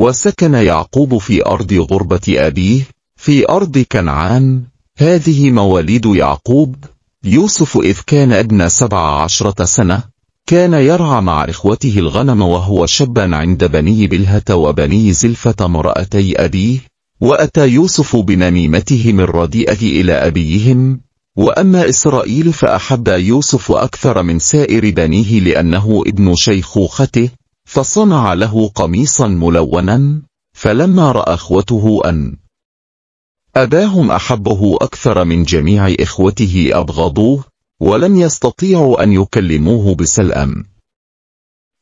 وسكن يعقوب في أرض غربة أبيه في أرض كنعان. هذه مواليد يعقوب. يوسف إذ كان ابن سبع عشرة سنة كان يرعى مع إخوته الغنم وهو شابا عند بني بلهة وبني زلفة امرأتي أبيه. وأتى يوسف بنميمته من رديئه إلى أبيهم. وأما إسرائيل فأحب يوسف أكثر من سائر بنيه لأنه ابن شيخوخته. فصنع له قميصا ملونا فلما رأى أخوته أن أباهم أحبه أكثر من جميع إخوته أبغضوه ولم يستطيعوا أن يكلموه بسلأم.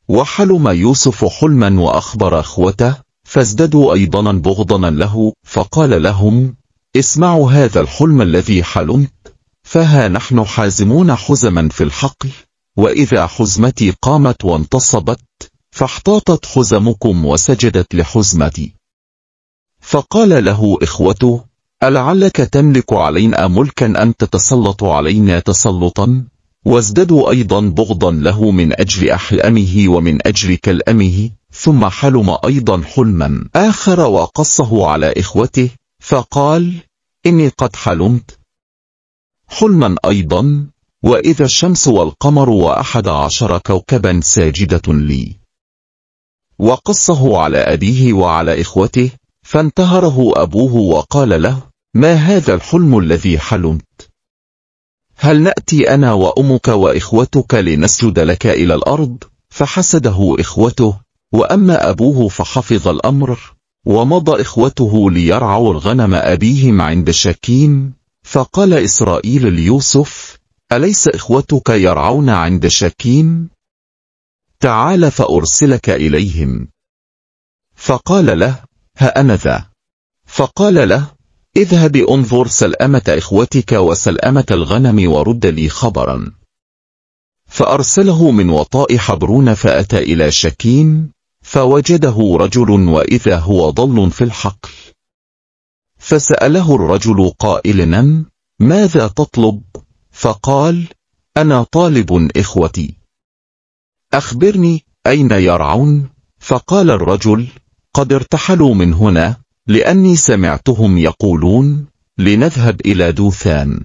وحلم يوسف حلما وأخبر أخوته فازددوا أيضا بغضنا له فقال لهم اسمعوا هذا الحلم الذي حلمت فها نحن حازمون حزما في الحقل وإذا حزمتي قامت وانتصبت فاحتاطت حزمكم وسجدت لحزمتي. فقال له إخوته ألعلك تملك علينا ملكا أن تتسلط علينا تسلطا؟ وازددوا أيضا بغضا له من أجل أحلامه ومن أجل كلامه ثم حلم أيضا حلما آخر وقصه على إخوته فقال إني قد حلمت. حلما أيضا وإذا الشمس والقمر وأحد عشر كوكبا ساجدة لي. وقصه على أبيه وعلى إخوته فانتهره أبوه وقال له ما هذا الحلم الذي حلمت؟ هل نأتي أنا وأمك وإخوتك لنسجد لك إلى الأرض؟ فحسده إخوته وأما أبوه فحفظ الأمر ومضى إخوته ليرعوا الغنم أبيهم عند شاكين فقال إسرائيل ليوسف أليس إخوتك يرعون عند شاكين؟ تعال فأرسلك إليهم. فقال له ها أنا ذا. فقال له اذهب انظر سلأمة إخوتك وسلأمة الغنم ورد لي خبرا. فأرسله من وطاء حبرون فأتى إلى شكين فوجده رجل وإذا هو ضل في الحقل. فسأله الرجل قائلا ماذا تطلب؟ فقال أنا طالب إخوتي. أخبرني أين يرعون؟ فقال الرجل قد ارتحلوا من هنا لأني سمعتهم يقولون لنذهب إلى دوثان.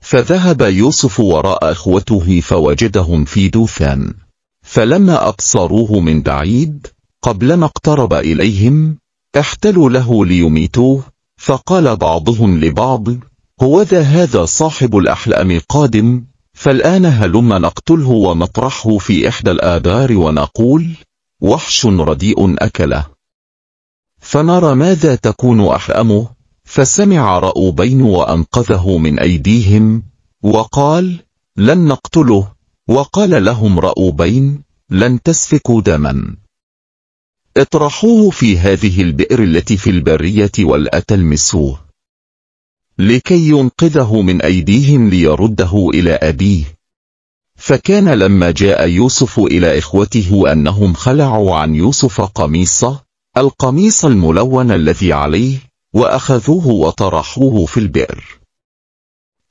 فذهب يوسف وراء أخوته فوجدهم في دوثان. فلما أبصروه من بعيد قبلما اقترب إليهم احتلوا له ليميتوه فقال بعضهم لبعض هو ذا هذا صاحب الأحلام قادم؟ فالآن هلم نقتله ونطرحه في إحدى الآبار ونقول وحش رديء أكله. فنرى ماذا تكون أحلامه؟ فسمع رأوبين وأنقذه من أيديهم وقال لن نقتله. وقال لهم رأوبين لن تسفكوا دما. اطرحوه في هذه البئر التي في البرية ولا تلمسوه لكي ينقذه من أيديهم ليرده إلى أبيه. فكان لما جاء يوسف إلى إخوته أنهم خلعوا عن يوسف قميصه القميص الملون الذي عليه وأخذوه وطرحوه في البئر.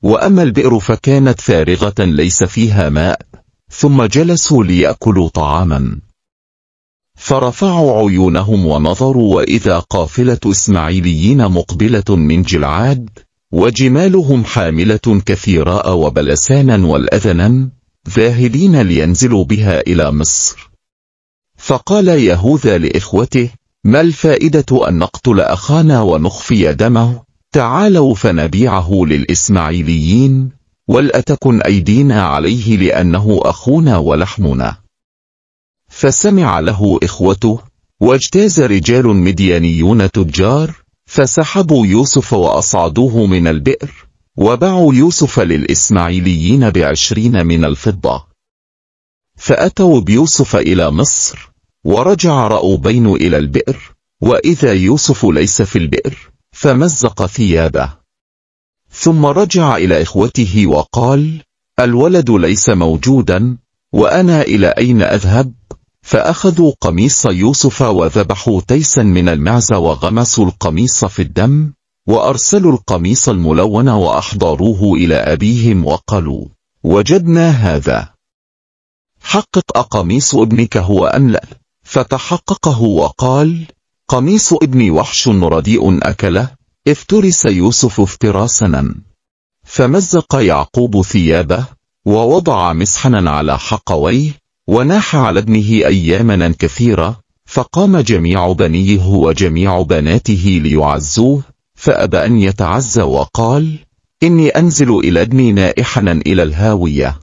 وأما البئر فكانت فارغة ليس فيها ماء ثم جلسوا ليأكلوا طعاما. فرفعوا عيونهم ونظروا وإذا قافلة إسماعيليين مقبلة من جلعاد وجمالهم حاملة كثيراء وبلسانا والأذنا ذاهلين لينزلوا بها إلى مصر. فقال يهوذا لإخوته ما الفائدة أن نقتل أخانا ونخفي دمه؟ تعالوا فنبيعه للإسماعيليين ولأتكن أيدينا عليه لأنه أخونا ولحمنا؟ فسمع له إخوته واجتاز رجال مديانيون تجار فسحبوا يوسف وأصعدوه من البئر وباعوا يوسف للإسماعيليين بعشرين من الفضة. فأتوا بيوسف إلى مصر ورجع رأوبين إلى البئر وإذا يوسف ليس في البئر فمزق ثيابه. ثم رجع إلى إخوته وقال الولد ليس موجودا وأنا إلى أين أذهب؟ فأخذوا قميص يوسف وذبحوا تيسا من المعز وغمسوا القميص في الدم وأرسلوا القميص الملون وأحضروه إلى أبيهم وقالوا وجدنا هذا. حقق أقميص ابنك هو أم لا؟ فتحققه وقال قميص ابني وحش رديء أكله افترس يوسف افتراسنا فمزق يعقوب ثيابه ووضع مسحنا على حقويه وناح على ابنه أيامنا كثيرة فقام جميع بنيه وجميع بناته ليعزوه فأبى أن يتعزى وقال إني أنزل إلى ابني نائحا إلى الهاوية.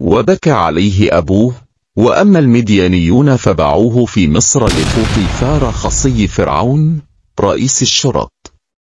وبكى عليه أبوه وأما المديانيون فباعوه في مصر لفوطيفار خصي فرعون رئيس الشرط